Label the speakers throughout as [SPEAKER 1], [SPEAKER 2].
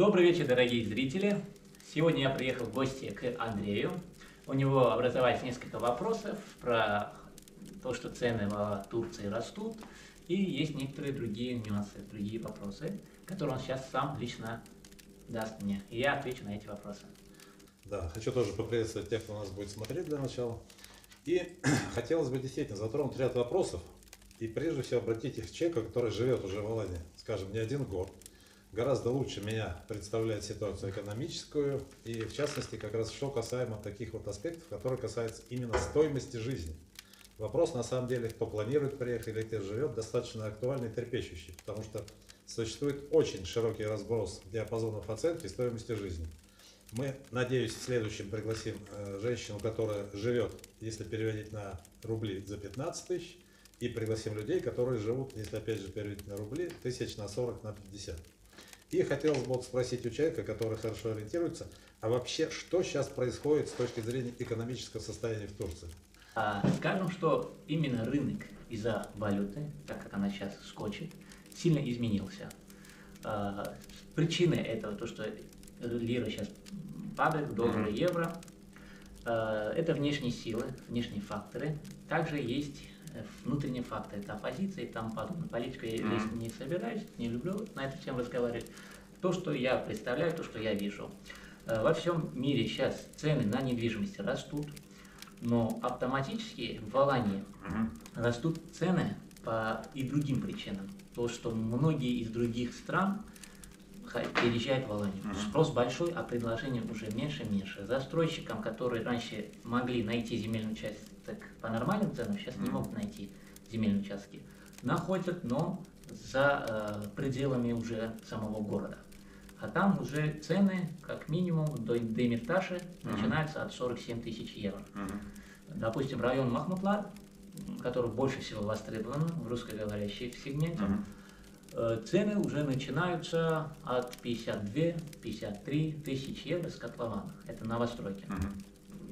[SPEAKER 1] Добрый вечер, дорогие зрители. Сегодня я приехал в гости к Андрею. У него образовались несколько вопросов про то, что цены в Турции растут, и есть некоторые другие нюансы, другие вопросы, которые он сейчас сам лично даст мне. И я отвечу на эти вопросы.
[SPEAKER 2] Да, хочу тоже поприветствовать тех, кто нас будет смотреть для начала. И хотелось бы действительно затронуть ряд вопросов, и прежде всего обратить их к человеку, который живет уже в Алане, скажем, не один год, гораздо лучше меня представляет ситуацию экономическую, и в частности, как раз что касаемо таких вот аспектов, которые касаются именно стоимости жизни. Вопрос, на самом деле, кто планирует приехать или кто живет, достаточно актуальный и трепещущий, потому что существует очень широкий разброс диапазонов оценки стоимости жизни. Мы, надеюсь, в следующем пригласим э, женщину, которая живет, если переводить на рубли, за 15 тысяч, и пригласим людей, которые живут, если опять же переводить на рубли, тысяч на 40, на 50. И хотелось бы вот спросить у человека, который хорошо ориентируется, а вообще что сейчас происходит с точки зрения экономического состояния в Турции?
[SPEAKER 1] А, скажем, что именно рынок из-за валюты, так как она сейчас скочит, сильно изменился. А, причина этого то, что лира сейчас падает, доллар и евро. А, это внешние силы, внешние факторы. Также есть внутренние факторы, это оппозиция и тому подобное. Политику я лезть не собираюсь, не люблю на эту тему разговаривать. То, что я представляю, то, что я вижу. Э, во всем мире сейчас цены на недвижимость растут, но автоматически в Алании растут цены по и другим причинам. То, что многие из других стран переезжают в Аланию. Спрос большой, а предложение уже меньше и меньше. Застройщикам, которые раньше могли найти земельную часть так по нормальным ценам сейчас не могут найти земельные участки. Находят, но за э, пределами уже самого города. А там уже цены, как минимум, до Демирташи uh-huh. начинаются от 47 тысяч евро. Uh-huh. Допустим, район Махмутлар, который больше всего востребован в русскоговорящей сегменте, uh-huh. цены уже начинаются от 52-53 тысяч евро с котлована. Это новостройки. Uh-huh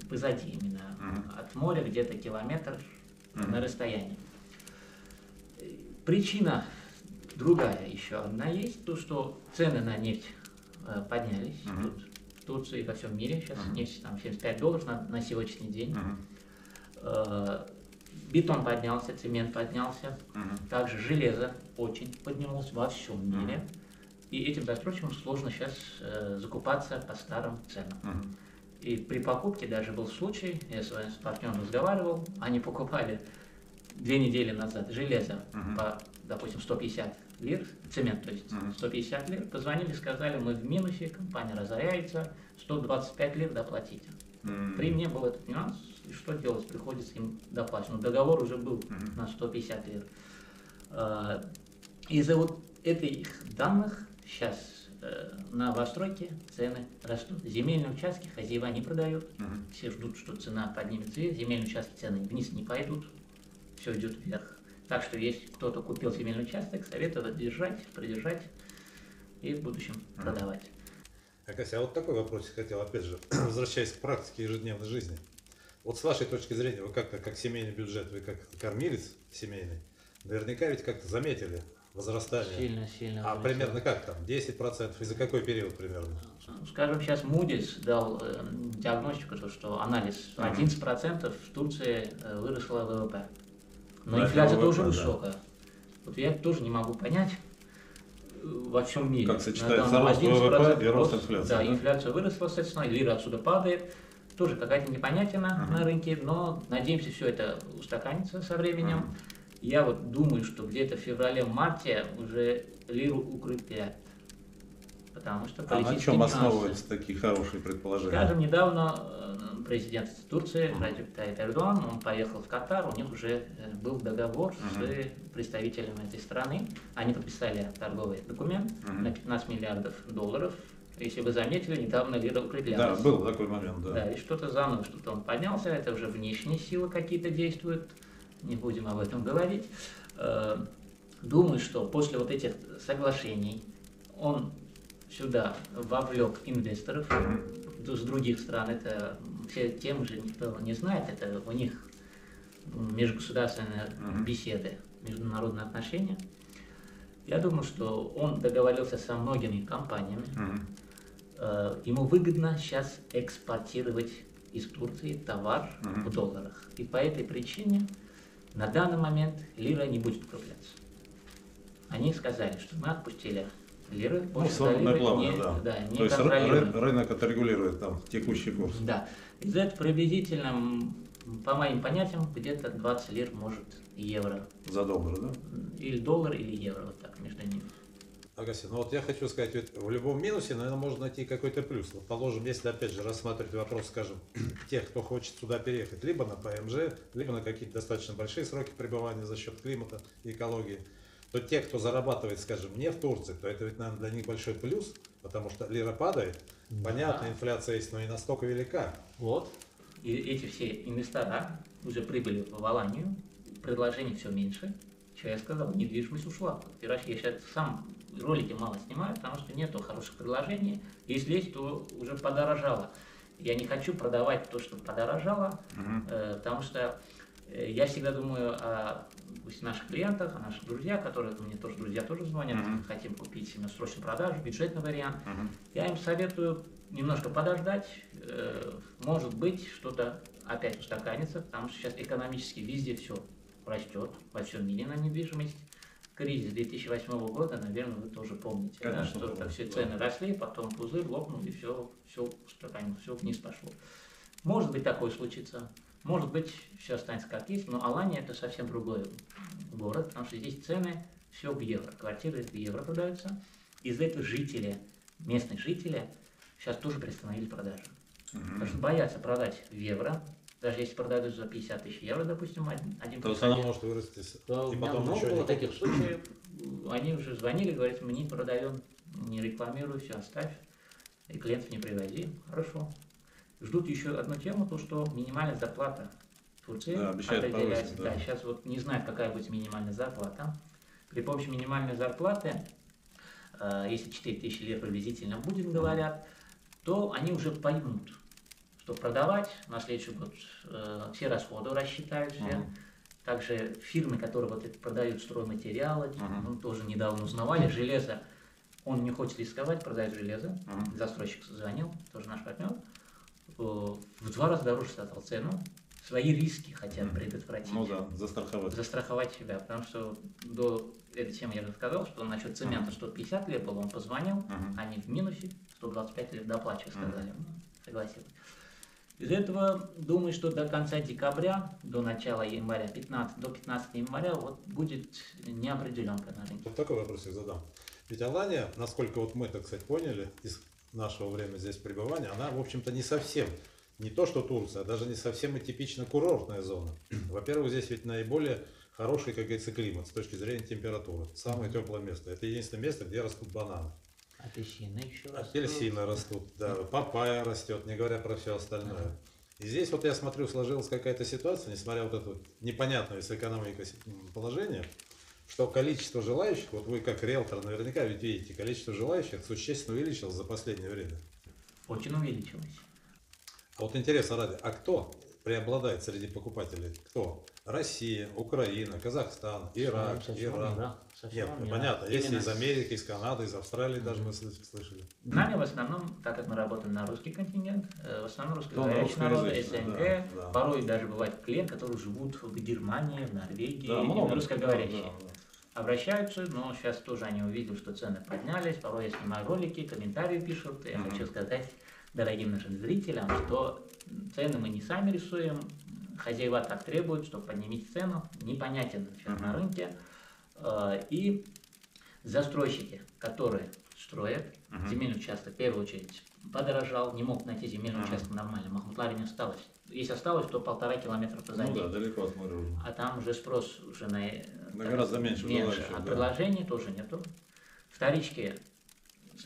[SPEAKER 1] позади именно, uh-huh. от моря где-то километр uh-huh. на расстоянии. Причина другая еще одна есть, то что цены на нефть э, поднялись. Uh-huh. Тут, в Турции и во всем мире сейчас uh-huh. нефть там 75 долларов на, на сегодняшний день. Uh-huh. Э, бетон поднялся, цемент поднялся, uh-huh. также железо очень поднялось во всем мире. Uh-huh. И этим застройщикам сложно сейчас э, закупаться по старым ценам. Uh-huh. И при покупке даже был случай, я с вами с партнером разговаривал, они покупали две недели назад железо uh-huh. по, допустим, 150 лир, цемент, то есть uh-huh. 150 лир, позвонили, сказали, мы в минусе, компания разоряется, 125 лир доплатите. Uh-huh. При мне был этот нюанс, и что делать, приходится им доплачивать. Но договор уже был uh-huh. на 150 лир. А, из-за вот этих данных сейчас на новостройки цены растут. Земельные участки хозяева не продают. Угу. Все ждут, что цена поднимется вверх. Земельные участки цены вниз не пойдут. Все идет вверх. Так что если кто-то купил земельный участок, советую держать, продержать и в будущем угу. продавать.
[SPEAKER 2] Акася, а вот такой вопрос хотел, опять же, возвращаясь к практике ежедневной жизни. Вот с вашей точки зрения, вы как-то, как семейный бюджет, вы как кормилец семейный, наверняка ведь как-то заметили возрастание.
[SPEAKER 1] Сильно, сильно.
[SPEAKER 2] А примерно как там? 10% и за какой период примерно?
[SPEAKER 1] Скажем, сейчас Moody's дал э, диагностику, то, что анализ 11% в Турции э, выросло ВВП. Но инфляция тоже да. высокая. Вот я тоже не могу понять э, во всем мире.
[SPEAKER 2] Как сочетается рост ВВП и рост инфляции.
[SPEAKER 1] Да, да, инфляция выросла, соответственно, лира отсюда падает. Тоже какая-то непонятина uh-huh. на рынке, но надеемся, все это устаканится со временем. Uh-huh. Я вот думаю, что где-то в феврале-марте уже лиру укрепят. Потому что
[SPEAKER 2] а на чем основываются такие хорошие предположения?
[SPEAKER 1] Скажем, недавно э, президент Турции Раджеп Таyyip Эрдоган, он поехал в Катар, у них уже э, был договор uh-huh. с представителями этой страны. Они подписали торговый документ uh-huh. на 15 миллиардов долларов. Если вы заметили, недавно лира укреплялась.
[SPEAKER 2] Да, был такой момент, да.
[SPEAKER 1] Да, и что-то заново, что-то он поднялся, это уже внешние силы какие-то действуют не будем об этом говорить. Э, думаю, что после вот этих соглашений он сюда вовлек инвесторов с других стран. Это все тем же никто не знает, это у них межгосударственные беседы, международные отношения. Я думаю, что он договорился со многими компаниями. Э, Ему выгодно сейчас экспортировать из Турции товар
[SPEAKER 2] Мгм.
[SPEAKER 1] в долларах. И по этой причине на данный момент лира не будет укрепляться. Они сказали, что мы отпустили лиры,
[SPEAKER 2] Ну,
[SPEAKER 1] лиры
[SPEAKER 2] плавание,
[SPEAKER 1] не,
[SPEAKER 2] да.
[SPEAKER 1] да, не
[SPEAKER 2] То есть ры- рынок это регулирует там текущий курс.
[SPEAKER 1] Да. И за это приблизительно, по моим понятиям, где-то 20 лир может евро.
[SPEAKER 2] За доллар, да?
[SPEAKER 1] Или доллар, или евро, вот так между ними.
[SPEAKER 2] Агаси, ну вот я хочу сказать, ведь в любом минусе, наверное, можно найти какой-то плюс. Вот положим, если опять же рассматривать вопрос, скажем, тех, кто хочет сюда переехать, либо на ПМЖ, либо на какие-то достаточно большие сроки пребывания за счет климата и экологии, то те, кто зарабатывает, скажем, не в Турции, то это ведь, наверное, для них большой плюс, потому что лира падает. Понятно, инфляция есть, но не настолько велика.
[SPEAKER 1] Вот. И эти все инвестора уже прибыли в Аланию, предложений все меньше. Что я сказал, недвижимость ушла. Тираж я сейчас сам ролики мало снимаю, потому что нету хороших предложений. Если есть, то уже подорожало. Я не хочу продавать то, что подорожало, э, потому что э, я всегда думаю о наших клиентах, о наших друзьях, которые мне тоже друзья тоже звонят,
[SPEAKER 2] Мгм.
[SPEAKER 1] хотим купить себе срочную продажу, бюджетный вариант.
[SPEAKER 2] Мгм.
[SPEAKER 1] Я им советую немножко подождать. Э, Может быть, что-то опять устаканится, потому что сейчас экономически везде все растет, во всем мире на недвижимость. Кризис 2008 года, наверное, вы тоже помните, да, что
[SPEAKER 2] помню,
[SPEAKER 1] все
[SPEAKER 2] да.
[SPEAKER 1] цены росли, потом пузырь лопнул, и все, все устаканилось, все вниз пошло. Может быть, такое случится. Может быть, все останется как есть, но Алания это совсем другой город, потому что здесь цены все в евро. Квартиры в евро продаются. Из-за этого жители, местные жители, сейчас тоже приостановили продажи. Потому что боятся продать в евро. Даже если продают за 50 тысяч евро, допустим, один, один
[SPEAKER 2] То есть она может вырасти
[SPEAKER 1] Да,
[SPEAKER 2] и потом
[SPEAKER 1] много
[SPEAKER 2] еще
[SPEAKER 1] было
[SPEAKER 2] не
[SPEAKER 1] таких случаев. Они уже звонили, говорят, мы не продаем, не рекламируй, все оставь. И клиентов не привози. Хорошо. Ждут еще одну тему, то что минимальная зарплата в Турции
[SPEAKER 2] Да,
[SPEAKER 1] определяется.
[SPEAKER 2] повысить, да.
[SPEAKER 1] сейчас вот не знают, какая будет минимальная зарплата. При помощи минимальной зарплаты, э, если 4 тысячи лир приблизительно будет, говорят, то они уже поймут, что продавать на следующий год э, все расходы рассчитают все.
[SPEAKER 2] Мгм.
[SPEAKER 1] Также фирмы, которые вот это продают стройматериалы,
[SPEAKER 2] Мгм.
[SPEAKER 1] ну, тоже недавно узнавали, железо, он не хочет рисковать, продает железо,
[SPEAKER 2] Мгм.
[SPEAKER 1] застройщик звонил, тоже наш партнер, Э, в два раза дороже стал цену, свои риски хотят
[SPEAKER 2] Мгм.
[SPEAKER 1] предотвратить,
[SPEAKER 2] Ну да, застраховать.
[SPEAKER 1] застраховать себя, потому что до этой темы я рассказал, что насчет цемента 150 лет было, он позвонил,
[SPEAKER 2] Мгм.
[SPEAKER 1] они в минусе, 125 лет доплачивай,
[SPEAKER 2] Мгм.
[SPEAKER 1] сказали. Ну, согласилась. Из этого думаю, что до конца декабря, до начала января, 15, до 15 января, вот будет неопределенка на рынке.
[SPEAKER 2] Вот такой вопрос я задам. Ведь Алания, насколько вот мы, так сказать, поняли из нашего времени здесь пребывания, она, в общем-то, не совсем, не то что Турция, а даже не совсем и типично курортная зона. Во-первых, здесь ведь наиболее хороший, как говорится, климат с точки зрения температуры. Самое теплое место. Это единственное место, где растут бананы.
[SPEAKER 1] Апельсины еще раз.
[SPEAKER 2] Апельсины растут, да, папайя растет, не говоря про все остальное. И здесь вот я смотрю, сложилась какая-то ситуация, несмотря вот это вот непонятное с экономикой положение, что количество желающих, вот вы как риэлтор наверняка ведь видите, количество желающих существенно увеличилось за последнее время.
[SPEAKER 1] Очень увеличилось.
[SPEAKER 2] А вот интересно ради, а кто преобладает среди покупателей? Кто? Россия, Украина, Казахстан, Ирак,
[SPEAKER 1] Со всего
[SPEAKER 2] Иран.
[SPEAKER 1] со
[SPEAKER 2] Нет,
[SPEAKER 1] мира.
[SPEAKER 2] понятно, если
[SPEAKER 1] Именно
[SPEAKER 2] из Америки, из Канады, из Австралии даже мы слы- слышали.
[SPEAKER 1] Нами в основном, так как мы работаем на русский континент, э, в основном русскоговорящие народы, СНГ,
[SPEAKER 2] да, да.
[SPEAKER 1] порой даже бывает клиент, которые живут в Германии, в Норвегии,
[SPEAKER 2] Да, много.
[SPEAKER 1] русскоговорящие.
[SPEAKER 2] Да, да.
[SPEAKER 1] обращаются, но сейчас тоже они увидели, что цены поднялись, порой я снимаю ролики, комментарии пишут, и я
[SPEAKER 2] Мгм.
[SPEAKER 1] хочу сказать дорогим нашим зрителям, что цены мы не сами рисуем, хозяева так требуют, что поднимите цену, непонятен сейчас на рынке, Э, и застройщики, которые строят
[SPEAKER 2] Мгм.
[SPEAKER 1] земельный участок, в первую очередь, подорожал, не мог найти земельный
[SPEAKER 2] Мгм.
[SPEAKER 1] участок нормально, Махмутларе не осталось. Если осталось, то полтора километра позади.
[SPEAKER 2] Ну да, далеко от моря уже.
[SPEAKER 1] А там уже спрос уже на, э,
[SPEAKER 2] На гораздо меньше желающих,
[SPEAKER 1] а
[SPEAKER 2] да.
[SPEAKER 1] предложений тоже нету. Вторички,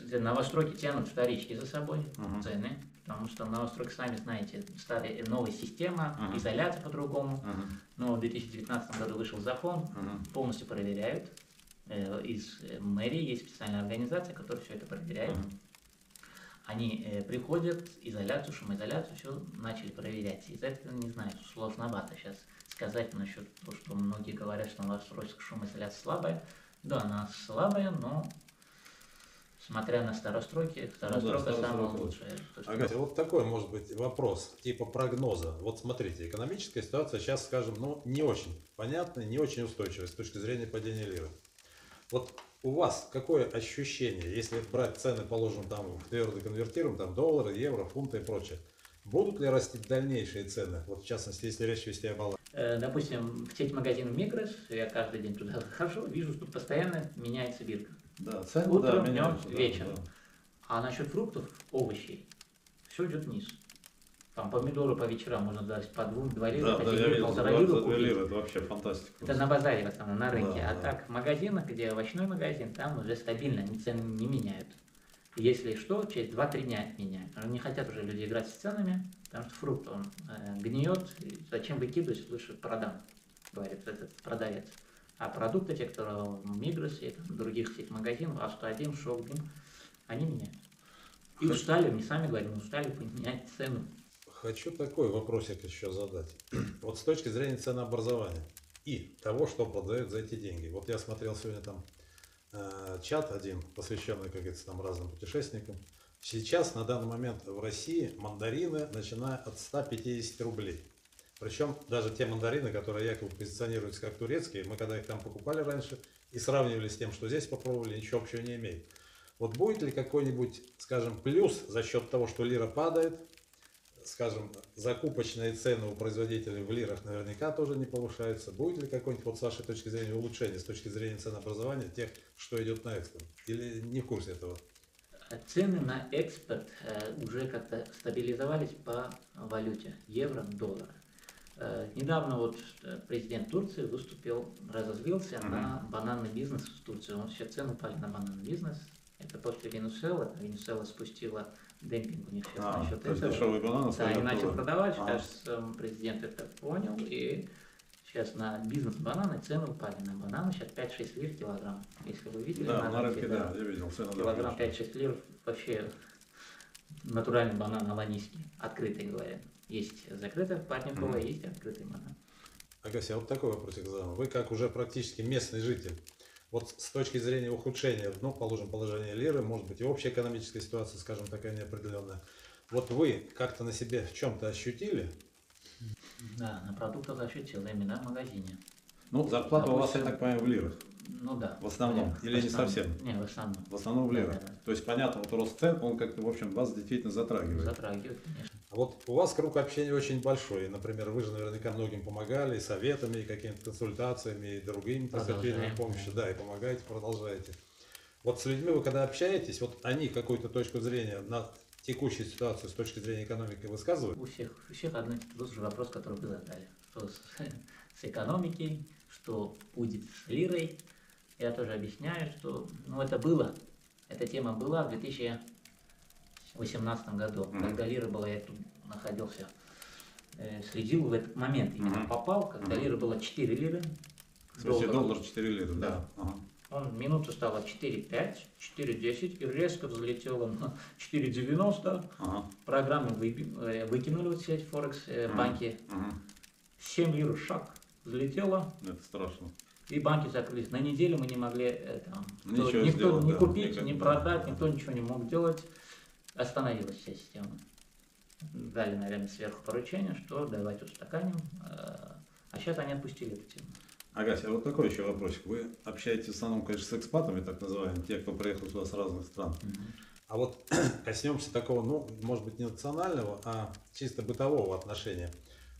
[SPEAKER 1] новостройки тянут вторички за собой,
[SPEAKER 2] Мгм.
[SPEAKER 1] цены, потому что новостройки, сами знаете, старая, новая система,
[SPEAKER 2] Мгм.
[SPEAKER 1] изоляция по-другому.
[SPEAKER 2] Мгм.
[SPEAKER 1] Но в 2019 году вышел закон,
[SPEAKER 2] Мгм.
[SPEAKER 1] полностью проверяют. Э, Из э, мэрии есть специальная организация, которая все это проверяет.
[SPEAKER 2] Мгм.
[SPEAKER 1] Они э, приходят, изоляцию, шумоизоляцию, все начали проверять. Из этого, не знаю, сложновато сейчас сказать насчет того, что многие говорят, что новостройка шумоизоляция слабая. Да, она слабая, но смотря на старостройки, старостройка
[SPEAKER 3] Ну да,
[SPEAKER 1] самая лучшая.
[SPEAKER 2] Агатя, вот такой может быть вопрос, типа прогноза. Вот смотрите, экономическая ситуация сейчас, скажем, ну, не очень понятная, не очень устойчивая с точки зрения падения лиры. Вот у вас какое ощущение, если брать цены, положим, там в твердо конвертируем, там доллары, евро, фунты и прочее, будут ли расти дальнейшие цены? Вот в частности, если речь вести о балансе.
[SPEAKER 1] Э, Допустим, в сеть магазин Мигрос, я каждый день туда захожу, вижу, что постоянно меняется бирка.
[SPEAKER 3] Да, цены,
[SPEAKER 1] Утром,
[SPEAKER 3] да,
[SPEAKER 1] днем,
[SPEAKER 3] да,
[SPEAKER 1] вечером.
[SPEAKER 3] да.
[SPEAKER 1] А насчет фруктов, овощей, все идет вниз. Там помидоры по вечерам можно даже по двум, два лира,
[SPEAKER 3] Да,
[SPEAKER 1] по
[SPEAKER 3] да, видел,
[SPEAKER 1] полтора
[SPEAKER 3] 22
[SPEAKER 1] лира купить.
[SPEAKER 3] лиры, это вообще фантастика.
[SPEAKER 1] Это на базаре в основном, на рынке.
[SPEAKER 3] Да,
[SPEAKER 1] а
[SPEAKER 3] да.
[SPEAKER 1] так в магазинах, где овощной магазин, там уже стабильно, они цены не меняют. Если что, через 2-3 дня меняют. Не хотят уже люди играть с ценами, потому что фрукт, он э, гниет, зачем выкидывать, лучше продам, говорит этот продавец. А продукты, те, которые в Мигросе, там, в других сеть магазинов, А101, Шокбин, они меняют. И устали, не сами говорят, мы устали поменять цену.
[SPEAKER 2] Хочу такой вопросик еще задать. Вот с точки зрения ценообразования и того, что продают за эти деньги. Вот я смотрел сегодня там э, чат один, посвященный, как говорится, там разным путешественникам. Сейчас на данный момент в России мандарины начиная от 150 рублей. Причем даже те мандарины, которые якобы позиционируются как турецкие, мы когда их там покупали раньше и сравнивали с тем, что здесь попробовали, ничего общего не имеет. Вот будет ли какой-нибудь, скажем, плюс за счет того, что лира падает, скажем, закупочные цены у производителей в лирах наверняка тоже не повышаются. Будет ли какое-нибудь, вот с вашей точки зрения, улучшение с точки зрения ценообразования тех, что идет на экспорт? Или не в курсе этого?
[SPEAKER 1] А Цены на экспорт э, уже как-то стабилизовались по валюте евро, доллара. Э, недавно вот э, президент Турции выступил, разозлился
[SPEAKER 3] Мгм.
[SPEAKER 1] на бананный бизнес в Турции. Он все цены упали на бананный бизнес. Это после Венесуэлы. Венесуэла спустила демпинг у них сейчас
[SPEAKER 3] А,
[SPEAKER 1] насчет этого.
[SPEAKER 3] дешевые бананы
[SPEAKER 1] Да, они начали продавать,
[SPEAKER 3] Ага.
[SPEAKER 1] кажется, м, президент это понял, и сейчас на бизнес бананы цены упали. На бананы сейчас 5-6 лир килограмм. Если вы видели,
[SPEAKER 3] Да, на рынке,
[SPEAKER 1] да.
[SPEAKER 3] да, я видел цены. да,
[SPEAKER 1] Килограмм
[SPEAKER 3] конечно.
[SPEAKER 1] 5-6 лир вообще натуральный банан аланийский, открытый говорят. Есть закрытый парниковый,
[SPEAKER 3] Мгм.
[SPEAKER 1] есть открытый банан.
[SPEAKER 2] Агася, вот такой вопросик задам. Вы как уже практически местный житель, вот с точки зрения ухудшения, ну, положим, положения лиры, может быть, и общая экономическая ситуация, скажем, такая неопределенная. Вот вы как-то на себе в чем-то ощутили?
[SPEAKER 1] Да, на продуктах ощутил именно в магазине.
[SPEAKER 3] Ну, зарплата у вас, я
[SPEAKER 1] Допустим,
[SPEAKER 3] так понимаю, в лирах.
[SPEAKER 1] Ну да.
[SPEAKER 3] В основном?
[SPEAKER 1] В
[SPEAKER 3] Или не
[SPEAKER 1] основном.
[SPEAKER 3] совсем?
[SPEAKER 1] Не, в основном.
[SPEAKER 3] В основном в лирах.
[SPEAKER 1] да, да.
[SPEAKER 3] То есть, понятно, вот рост цен, он как-то, в общем, вас действительно затрагивает.
[SPEAKER 1] Затрагивает, конечно.
[SPEAKER 2] А Вот у вас круг общения очень большой. И, например, вы же наверняка многим помогали и советами, и какими-то консультациями, и другими
[SPEAKER 1] Продолжаем,
[SPEAKER 2] помощи.
[SPEAKER 1] да.
[SPEAKER 2] И помогаете, продолжаете. Вот с людьми вы когда общаетесь, вот они какую-то точку зрения на текущую ситуацию с точки зрения экономики высказывают?
[SPEAKER 1] У всех, у всех один и тот же вопрос, который вы задали. Что с, с экономикой, что будет с лирой. Я тоже объясняю, что ну, это было. Эта тема была в 2018 году,
[SPEAKER 3] Мгм.
[SPEAKER 1] когда лира была, я тут находился, э, следил в этот момент, именно
[SPEAKER 3] Мгм.
[SPEAKER 1] попал, когда
[SPEAKER 3] Мгм.
[SPEAKER 1] лира была 4 лиры. Доллар.
[SPEAKER 3] доллар 4 лира, да.
[SPEAKER 1] Да.
[SPEAKER 3] Ага.
[SPEAKER 1] Он минуту стало 4,5, 4,10 и резко взлетело на 4,90.
[SPEAKER 3] Ага.
[SPEAKER 1] Программы выби- э, выкинули вот сеть Форекс, э,
[SPEAKER 3] Мгм.
[SPEAKER 1] банки 7 лир шаг взлетело,
[SPEAKER 3] Это страшно.
[SPEAKER 1] и банки закрылись. На неделю мы не могли э, там, никто
[SPEAKER 3] сделать,
[SPEAKER 1] не
[SPEAKER 3] да,
[SPEAKER 1] купить,
[SPEAKER 3] никак,
[SPEAKER 1] не
[SPEAKER 3] да,
[SPEAKER 1] продать,
[SPEAKER 3] да.
[SPEAKER 1] никто ничего не мог делать. Остановилась вся система. Дали, наверное, сверху поручение, что давайте устаканим. э, А сейчас они отпустили эту тему.
[SPEAKER 3] Агась, а вот такой еще вопросик. Вы общаетесь в основном, конечно, с экспатами, так называемыми, те, кто приехал сюда с разных стран.
[SPEAKER 2] А вот коснемся такого, ну, может быть, не национального, а чисто бытового отношения.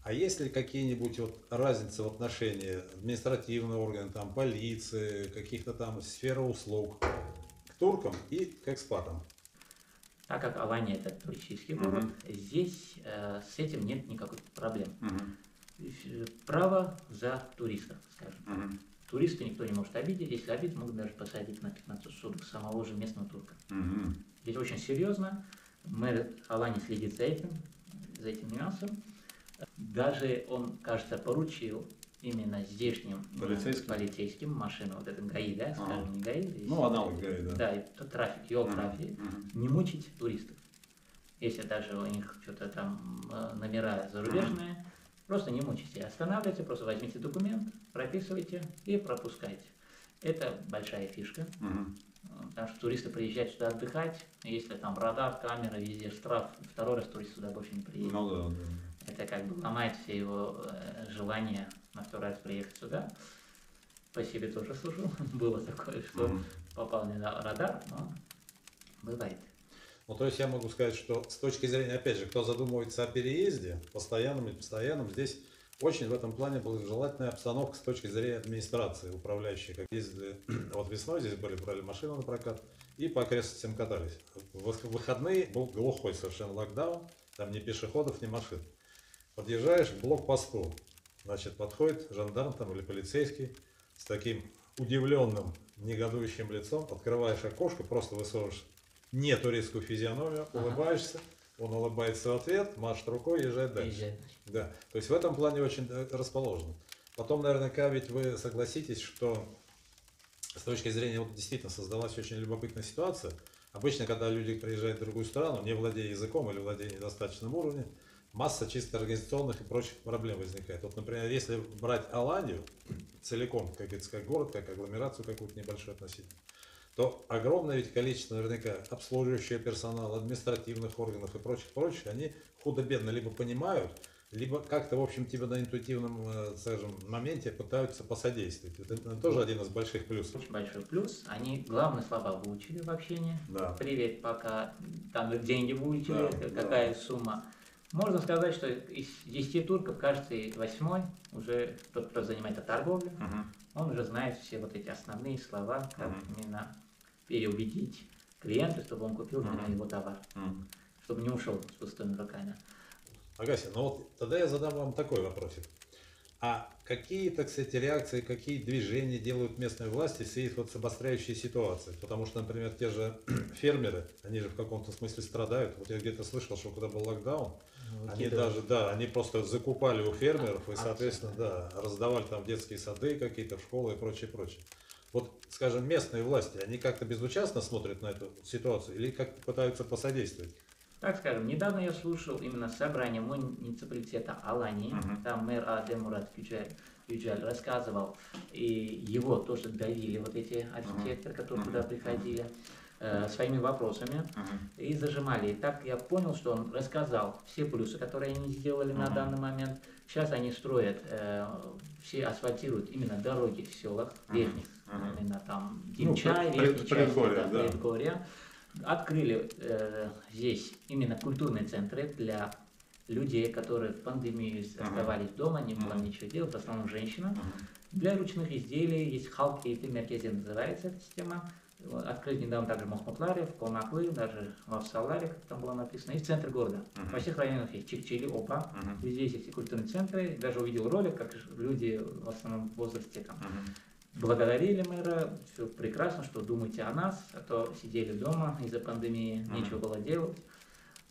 [SPEAKER 2] А есть ли какие-нибудь вот разницы в отношении административного органа, там, полиции, каких-то там сфер услуг к туркам и к экспатам?
[SPEAKER 1] Так как Алания это туристический город, здесь э, с этим нет никакой проблем. Э, Право за туристов, скажем.
[SPEAKER 3] Мгм.
[SPEAKER 1] Туриста никто не может обидеть, если обидеть, могут даже посадить на 15 суток самого же местного турка.
[SPEAKER 3] Мгм.
[SPEAKER 1] Здесь очень серьезно, мэр Алани следит за этим, за этим нюансом. Даже он, кажется, поручил именно здешним э,
[SPEAKER 3] Полицейским?
[SPEAKER 1] полицейским машинам, вот это ГАИ, да, скажем, не ГАИ, здесь,
[SPEAKER 3] Ну, аналог ГАИ, да.
[SPEAKER 1] да, это трафик, его
[SPEAKER 3] Мгм.
[SPEAKER 1] трафик,
[SPEAKER 3] Мгм.
[SPEAKER 1] не мучить туристов. Если даже у них что-то там э, номера зарубежные, просто не мучите. Останавливайте, просто возьмите документ, прописывайте и пропускайте. Это большая фишка, э, потому что туристы приезжают сюда отдыхать, если там радар, камера, везде штраф, второй раз турист сюда больше не приедет.
[SPEAKER 3] Ну да, да.
[SPEAKER 1] Это как бы ломает все его желания на второй раз приехать сюда. По себе тоже служу. Было такое, что
[SPEAKER 3] Мгм.
[SPEAKER 1] попал не на радар, но бывает.
[SPEAKER 2] Ну, то есть я могу сказать, что с точки зрения, опять же, кто задумывается о переезде, постоянном и постоянном, здесь очень в этом плане была желательная обстановка с точки зрения администрации, управляющей. Как ездили, вот весной здесь были, брали машину на прокат и по окрестностям катались. В вых- выходные был глухой совершенно локдаун, там ни пешеходов, ни машин. Подъезжаешь к блокпосту, значит, подходит жандарм там или полицейский с таким удивленным, негодующим лицом, открываешь окошко, просто высовываешь не туристскую физиономию,
[SPEAKER 1] Ага.
[SPEAKER 2] улыбаешься, он улыбается в ответ, машет рукой, езжает дальше. Да, то есть в этом плане очень э, расположено. Потом, наверняка, ведь вы согласитесь, что с точки зрения, вот действительно создалась очень любопытная ситуация. Обычно, когда люди приезжают в другую страну, не владея языком или владея недостаточным уровнем, масса чисто организационных и прочих проблем возникает. Вот, например, если брать Аланию целиком, как говорится, как город, как агломерацию какую-то небольшую относительно, то огромное ведь количество наверняка обслуживающего персонала, административных органов и прочих-прочих, они худо-бедно либо понимают, либо как-то, в общем, тебе на интуитивном, э, скажем, моменте пытаются посодействовать. Это тоже один из больших плюсов.
[SPEAKER 1] Очень большой плюс. Они главные слова выучили в общении.
[SPEAKER 3] Да.
[SPEAKER 1] Привет, пока. Там деньги выучили,
[SPEAKER 3] Да,
[SPEAKER 1] какая сумма. Можно сказать, что из 10 турков каждый восьмой уже тот, кто занимается торговлей,
[SPEAKER 3] Мгм.
[SPEAKER 1] он уже знает все вот эти основные слова, как
[SPEAKER 3] Мгм.
[SPEAKER 1] именно переубедить клиента, чтобы он купил именно
[SPEAKER 3] Мгм.
[SPEAKER 1] его товар,
[SPEAKER 3] Мгм.
[SPEAKER 1] чтобы не ушел с пустыми руками.
[SPEAKER 2] Агася, ну вот тогда я задам вам такой вопросик. А какие, так сказать, реакции, какие движения делают местные власти в связи вот с обостряющей ситуацией? Потому что, например, те же фермеры, они же в каком-то смысле страдают. Вот я где-то слышал, что когда был локдаун, они даже, да, они просто закупали у фермеров и,
[SPEAKER 1] Акции,
[SPEAKER 2] соответственно, да, раздавали там в детские сады какие-то, школы и прочее, прочее. Вот, скажем, местные власти, они как-то безучастно смотрят на эту ситуацию или как пытаются посодействовать?
[SPEAKER 1] Так скажем, недавно я слушал именно собрание муниципалитета Алании,
[SPEAKER 3] Мгм.
[SPEAKER 1] там мэр Аде Мурат Кюджаль, рассказывал, и его тоже давили вот эти архитекторы, которые
[SPEAKER 3] Мгм.
[SPEAKER 1] туда приходили, э, своими вопросами
[SPEAKER 3] Мгм.
[SPEAKER 1] и зажимали. И так я понял, что он рассказал все плюсы, которые они сделали на
[SPEAKER 3] Мгм.
[SPEAKER 1] данный момент. Сейчас они строят, э, все асфальтируют именно дороги в селах
[SPEAKER 3] Мгм.
[SPEAKER 1] верхних,
[SPEAKER 3] Мгм.
[SPEAKER 1] именно там
[SPEAKER 3] Ну,
[SPEAKER 1] Димчай,
[SPEAKER 3] пред-
[SPEAKER 1] верхней части,
[SPEAKER 3] предгорья,
[SPEAKER 1] да,
[SPEAKER 3] да.
[SPEAKER 1] Открыли э, здесь именно культурные центры для людей, которые в пандемию оставались дома, не было
[SPEAKER 3] Мгм.
[SPEAKER 1] ничего делать, в основном женщина.
[SPEAKER 3] Мгм.
[SPEAKER 1] Для ручных изделий есть халк и меркези называется эта система. Открыт недавно также Махмутларе, в Колмаклы, даже в Авсаларе, как там было написано, и в центре города.
[SPEAKER 3] Мгм.
[SPEAKER 1] Во всех районах есть Чикчили, Опа.
[SPEAKER 3] Мгм.
[SPEAKER 1] Везде есть эти культурные центры. Даже увидел ролик, как люди в основном в возрасте там
[SPEAKER 3] Мгм.
[SPEAKER 1] благодарили мэра, все прекрасно, что думаете о нас, а то сидели дома из-за пандемии,
[SPEAKER 3] Мгм.
[SPEAKER 1] нечего было делать.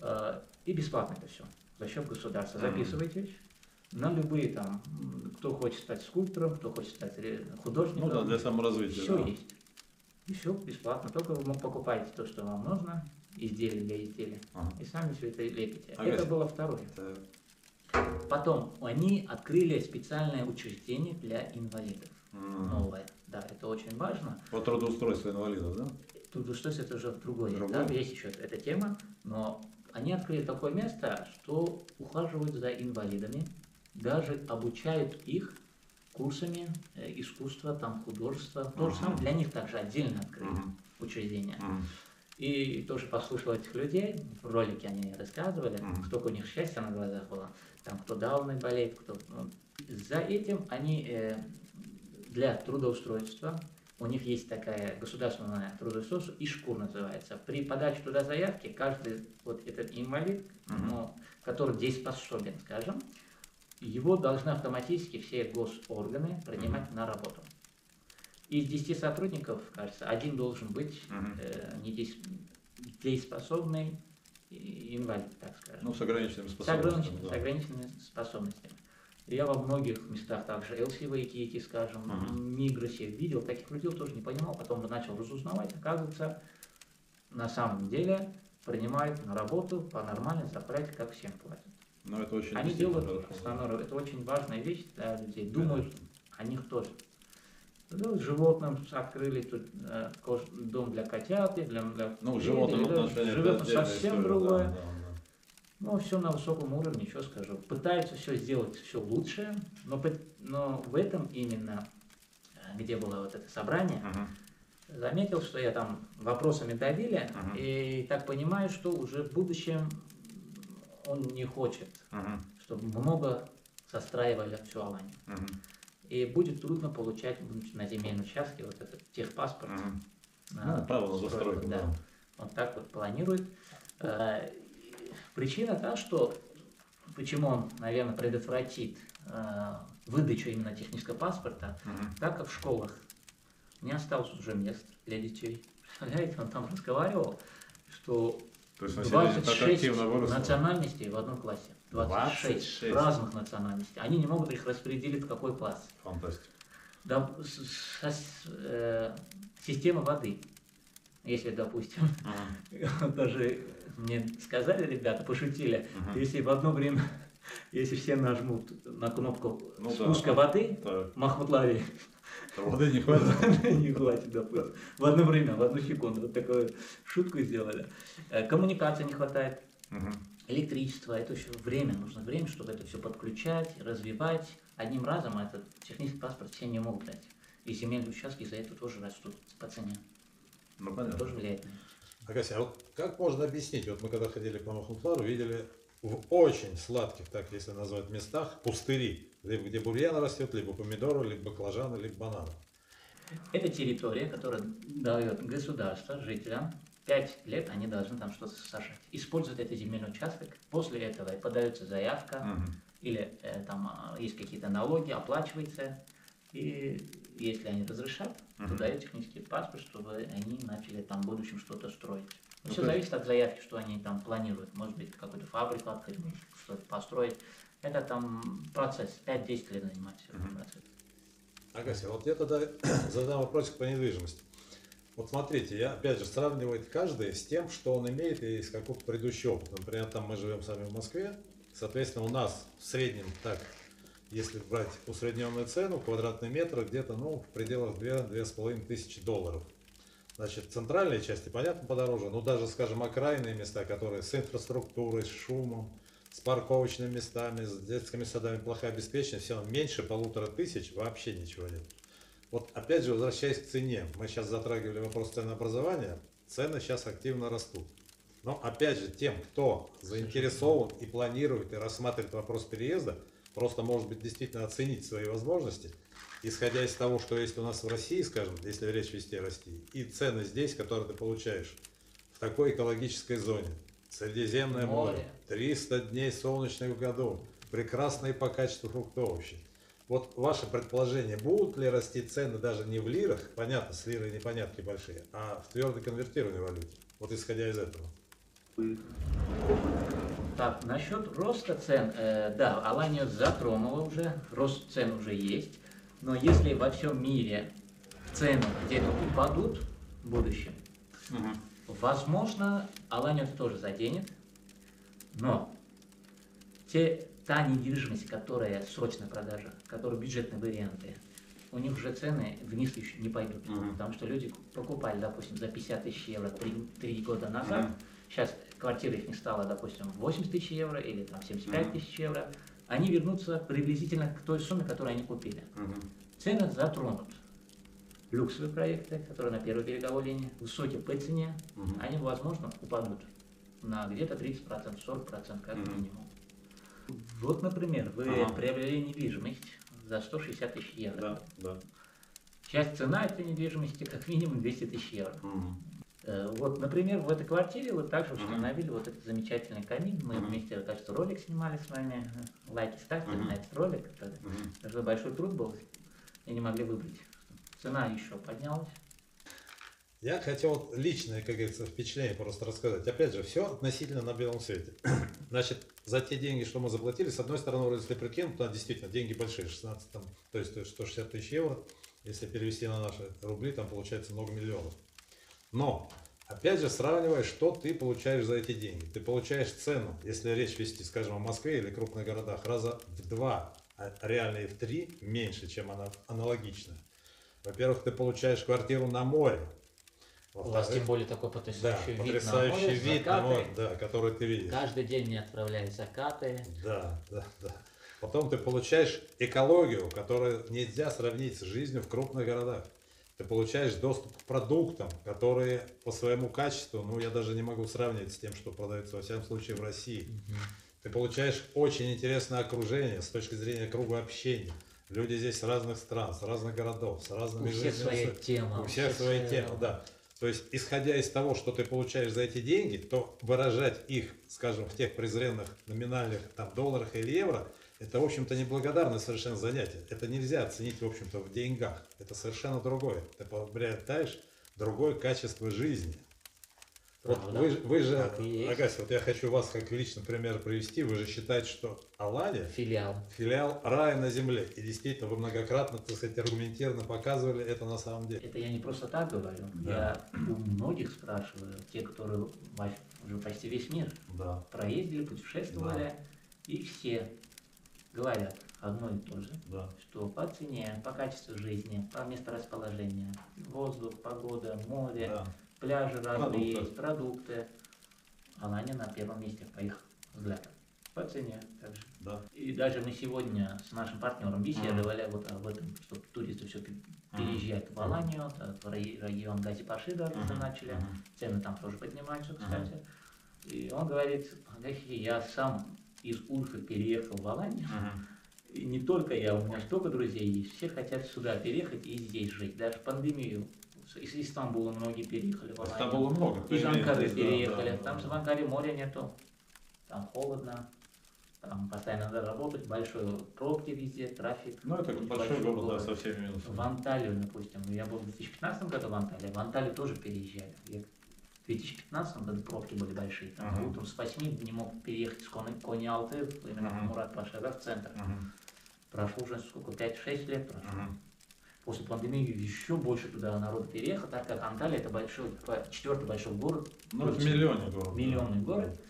[SPEAKER 1] Э, И бесплатно это все, за счет государства.
[SPEAKER 3] Мгм.
[SPEAKER 1] Записывайтесь на любые там, кто хочет стать скульптором, кто хочет стать художником.
[SPEAKER 3] Ну да, для саморазвития.
[SPEAKER 1] Все
[SPEAKER 3] да.
[SPEAKER 1] есть. И все бесплатно. Только вы покупаете то, что вам нужно, изделие для изделия,
[SPEAKER 3] Ага.
[SPEAKER 1] и сами все это лепите.
[SPEAKER 3] Ага.
[SPEAKER 1] Это было второе.
[SPEAKER 3] Так.
[SPEAKER 1] Потом они открыли специальное учреждение для инвалидов.
[SPEAKER 3] М.
[SPEAKER 1] Новое. Да, это очень важно.
[SPEAKER 3] По трудоустройству инвалидов, да?
[SPEAKER 1] Что это уже другое.
[SPEAKER 3] Другое?
[SPEAKER 1] Да, есть еще эта тема, но они открыли такое место, что ухаживают за инвалидами, даже обучают их курсами э, искусства, там, художества. То же самое для них также отдельно открыли
[SPEAKER 3] Мгм.
[SPEAKER 1] учреждение. И тоже послушал этих людей, в ролике они рассказывали, сколько у них счастья на глазах было, там кто дауны болеет, кто... ну, за этим они э, для трудоустройства, у них есть такая государственная трудоустройство, ИШКУР называется. При подаче туда заявки каждый вот этот инвалид,
[SPEAKER 3] Мгм.
[SPEAKER 1] ну, который дееспособен, скажем, его должны автоматически все госорганы принимать на работу. Из 10 сотрудников, кажется, один должен быть
[SPEAKER 3] Мгм.
[SPEAKER 1] э, недейс- дееспособный и- инвалид, так скажем.
[SPEAKER 3] Ну, с ограниченными
[SPEAKER 1] с,
[SPEAKER 3] способностями.
[SPEAKER 1] с
[SPEAKER 3] да.
[SPEAKER 1] ограниченными способностями. Я во многих местах также LCV, Кики, скажем,
[SPEAKER 3] Мгм.
[SPEAKER 1] Мигросе видел, таких людей тоже не понимал, потом начал разузнавать, оказывается, на самом деле принимают на работу по нормальной зарплате, как всем платят.
[SPEAKER 3] Но это очень
[SPEAKER 1] Они делают основную, это очень важная вещь для людей, думают о них тоже. Ну, животным открыли тут э, кош- дом для котят, и для, для
[SPEAKER 3] Ну, животным это
[SPEAKER 1] животным совсем
[SPEAKER 3] история,
[SPEAKER 1] другое.
[SPEAKER 3] да, да, да.
[SPEAKER 1] Ну, все на высоком уровне, что скажу. Пытаются все сделать все лучше, но, но в этом именно, э, где было вот это собрание,
[SPEAKER 3] Мгм.
[SPEAKER 1] заметил, что я там вопросами давили,
[SPEAKER 3] Мгм.
[SPEAKER 1] и так понимаю, что уже в будущем он не хочет,
[SPEAKER 3] Мгм.
[SPEAKER 1] чтобы много застраивали всю Аланию.
[SPEAKER 3] Мгм.
[SPEAKER 1] И будет трудно получать на земельном участке вот этот техпаспорт.
[SPEAKER 3] Мгм.
[SPEAKER 1] на
[SPEAKER 3] Ну, право на
[SPEAKER 1] стройку,
[SPEAKER 3] застройку,
[SPEAKER 1] да.
[SPEAKER 3] да.
[SPEAKER 1] Он так вот планирует. Э, Причина та, что почему он, наверное, предотвратит э, выдачу именно технического паспорта,
[SPEAKER 3] Мгм.
[SPEAKER 1] так как в школах не осталось уже мест для детей. Представляете, он там разговаривал, что
[SPEAKER 3] То есть население так
[SPEAKER 1] 26
[SPEAKER 3] активно выросло.
[SPEAKER 1] национальностей в одном классе. 26,
[SPEAKER 3] 26.
[SPEAKER 1] разных национальностей. Они не могут их распределить в какой класс.
[SPEAKER 3] Фантастика.
[SPEAKER 1] Да, с- с- э, система воды. Если, допустим,
[SPEAKER 3] Мгм.
[SPEAKER 1] даже мне сказали ребята, пошутили,
[SPEAKER 3] Мгм.
[SPEAKER 1] если в одно время, если все нажмут на кнопку
[SPEAKER 3] Ну да.
[SPEAKER 1] спуска воды,
[SPEAKER 3] Так,
[SPEAKER 1] Махмутлави
[SPEAKER 3] воды не хватит.
[SPEAKER 1] не хватит, допустим. В одно время, в одну секунду. Вот такую шутку сделали. Э, Коммуникации не хватает. Электричество, это еще время, нужно время, чтобы это все подключать, развивать. Одним разом этот технический паспорт все не могут дать. И земельные участки из-за этого тоже растут по цене.
[SPEAKER 3] Ну
[SPEAKER 1] Это тоже влияет на это.
[SPEAKER 2] Агася, а вот как можно объяснить, вот мы когда ходили по Махмутлару, видели в очень сладких, так если назвать, местах пустыри, либо где бурьян растет, либо помидоры, либо баклажаны, либо бананы.
[SPEAKER 1] Это территория, которая дает государство жителям 5 лет, они должны там что-то сажать. Использовать это земельный участок. После этого подается заявка,
[SPEAKER 3] Мгм.
[SPEAKER 1] или э, там а, есть какие-то налоги, оплачивается. И если они разрешат, то
[SPEAKER 3] Мгм.
[SPEAKER 1] дают технический паспорт, чтобы они начали там в будущем что-то строить.
[SPEAKER 3] Ну,
[SPEAKER 1] Все зависит от заявки, что они там планируют. Может быть, какую-то фабрику открыть, может, что-то построить. Это там процесс. 5-10 лет занимает все
[SPEAKER 3] Мгм.
[SPEAKER 1] процесс.
[SPEAKER 2] Агася, вот я тогда задам вопросик по недвижимости. Вот смотрите, я опять же сравниваю каждый с тем, что он имеет и из какого предыдущего опыта. Например, там мы живем сами в Москве, соответственно, у нас в среднем так, если брать усредненную цену, квадратный метр где-то, ну, в пределах 2-2,5 тысячи долларов. Значит, центральные части, понятно, подороже, но даже, скажем, окраинные места, которые с инфраструктурой, с шумом, с парковочными местами, с детскими садами плохая обеспеченность, все меньше полутора тысяч вообще ничего нет. Вот опять же, возвращаясь к цене, мы сейчас затрагивали вопрос ценообразования, цены сейчас активно растут. Но опять же, тем, кто заинтересован и планирует и рассматривает вопрос переезда, просто может быть действительно оценить свои возможности, исходя из того, что есть у нас в России, скажем, если речь вести о России, и цены здесь, которые ты получаешь в такой экологической зоне. Средиземное море,
[SPEAKER 1] Море.
[SPEAKER 2] 300 дней солнечных в году, прекрасные по качеству фруктовощи. Вот ваше предположение, будут ли расти цены даже не в лирах, понятно, с лирой непонятки большие, а в твердой конвертированной валюте, вот исходя из этого.
[SPEAKER 1] Так, насчет роста цен, э, да, Алания затронула уже, рост цен уже есть, но если во всем мире цены где-то упадут в будущем,
[SPEAKER 3] Мгм.
[SPEAKER 1] возможно, это тоже заденет, но те, та недвижимость, которая срочная продажа, которая бюджетные варианты, у них уже цены вниз еще не пойдут,
[SPEAKER 3] Мгм.
[SPEAKER 1] потому что люди покупали, допустим, за 50 тысяч евро три, три года назад,
[SPEAKER 3] Мгм.
[SPEAKER 1] сейчас квартира их не стала, допустим, 80 тысяч евро или там 75
[SPEAKER 3] Мгм.
[SPEAKER 1] тысяч евро, они вернутся приблизительно к той сумме, которую они купили.
[SPEAKER 3] Мгм.
[SPEAKER 1] Цены затронут. Люксовые проекты, которые на первой береговой линии, высокие по цене,
[SPEAKER 3] Мгм.
[SPEAKER 1] они, возможно, упадут на где-то 30%, 40% как
[SPEAKER 3] Мгм.
[SPEAKER 1] минимум. Вот, например, вы
[SPEAKER 3] Ага.
[SPEAKER 1] приобрели недвижимость за 160 тысяч евро.
[SPEAKER 3] Да, да.
[SPEAKER 1] Сейчас цена этой недвижимости как минимум 200 тысяч евро.
[SPEAKER 3] Мгм.
[SPEAKER 1] Э, Вот, например, в этой квартире вы также установили вот этот замечательный камин. Мы
[SPEAKER 3] Мгм.
[SPEAKER 1] вместе, кажется, ролик снимали с вами. Лайки ставьте
[SPEAKER 3] Мгм.
[SPEAKER 1] на этот ролик. Это
[SPEAKER 3] Мгм.
[SPEAKER 1] это большой труд был. И не могли выбрать. Цена еще поднялась.
[SPEAKER 2] Я хотел личное, как говорится, впечатление просто рассказать. Опять же, все относительно на белом свете. Значит, за те деньги, что мы заплатили, с одной стороны, вроде, если прикинуть, то действительно деньги большие, 16, там, то есть то есть 160 тысяч евро, если перевести на наши рубли, там получается много миллионов. Но, опять же, сравнивая, что ты получаешь за эти деньги. Ты получаешь цену, если речь вести, скажем, о Москве или крупных городах, раза в два, а реально и в три меньше, чем она аналогичная. Во-первых, ты получаешь квартиру на море.
[SPEAKER 1] У вас тем более такой
[SPEAKER 2] да,
[SPEAKER 1] потрясающий вид на
[SPEAKER 2] потрясающий
[SPEAKER 1] море,
[SPEAKER 2] вид на море, да, который ты видишь.
[SPEAKER 1] Каждый день мне отправляют закаты.
[SPEAKER 2] Да, да, да. Потом ты получаешь экологию, которую нельзя сравнить с жизнью в крупных городах. Ты получаешь доступ к продуктам, которые по своему качеству, ну я даже не могу сравнивать с тем, что продается во всяком случае в России. Ты получаешь очень интересное окружение с точки зрения круга общения. Люди здесь с разных стран, с разных городов, с
[SPEAKER 1] У
[SPEAKER 2] разными
[SPEAKER 1] всех
[SPEAKER 2] жизненными
[SPEAKER 1] своя тема.
[SPEAKER 2] У всех свои темы, да. То есть, исходя из того, что ты получаешь за эти деньги, то выражать их, скажем, в тех презренных номинальных там, долларах или евро, это, в общем-то, неблагодарное совершенно занятие. Это нельзя оценить, в общем-то, в деньгах. Это совершенно другое. Ты приобретаешь другое качество жизни. Вот
[SPEAKER 1] Правда.
[SPEAKER 2] вы, же- вы же. Агаси, вот я хочу вас как личный пример привести. Вы же считаете, что Алания
[SPEAKER 1] Филиал.
[SPEAKER 2] филиал рая на земле. И действительно, вы многократно, так сказать, аргументированно показывали это на самом деле.
[SPEAKER 1] Это я не просто так говорю.
[SPEAKER 2] Да.
[SPEAKER 1] Я у многих спрашиваю, те, которые уже почти весь мир
[SPEAKER 2] Да.
[SPEAKER 1] проездили, путешествовали, и все говорят одно и то же,
[SPEAKER 2] Да.
[SPEAKER 1] что по цене, по качеству жизни, по месторасположению, воздух, погода, море,
[SPEAKER 2] Да.
[SPEAKER 1] пляжи разные
[SPEAKER 3] Продукты.
[SPEAKER 1] есть, продукты. Алания на первом месте по их взглядам. По цене также.
[SPEAKER 2] Да.
[SPEAKER 1] И даже мы сегодня с нашим партнером беседовали вот об этом, что туристы все переезжают в Аланию, в рай- район Газипашида уже начали, цены там тоже поднимаются, кстати. И он говорит, «Гаси, я сам из Ульфы переехал в Аланию, и не только я, у меня столько друзей есть, все хотят сюда переехать и здесь жить. Даже в пандемию из Истанбула многие переехали в Аланию.
[SPEAKER 3] Стамбула много.
[SPEAKER 1] Из Анкары
[SPEAKER 3] здесь, да,
[SPEAKER 1] переехали.
[SPEAKER 3] да,
[SPEAKER 1] там
[SPEAKER 3] да.
[SPEAKER 1] в Анкаре моря нету. Там холодно. Там постоянно надо работать. Большой пробки везде, трафик.
[SPEAKER 3] Ну, это большой город, да, со всеми минусами.
[SPEAKER 1] В Анталию, допустим. Я был в 2015 году в Анталии. В Анталию тоже переезжали. Я в 2015 году пробки были большие. Там
[SPEAKER 3] Ага.
[SPEAKER 1] утром с 8 не мог переехать с Кони, Кони Алты, именно
[SPEAKER 3] Ага.
[SPEAKER 1] Мурат Пашада в центр.
[SPEAKER 3] Мгм.
[SPEAKER 1] Прошло уже сколько, 5-6 лет прошло.
[SPEAKER 3] Мгм.
[SPEAKER 1] После пандемии еще больше туда народ переехал, так как Анталия это большой, четвертый большой город
[SPEAKER 3] Ну, это миллионник город.
[SPEAKER 1] миллионный город.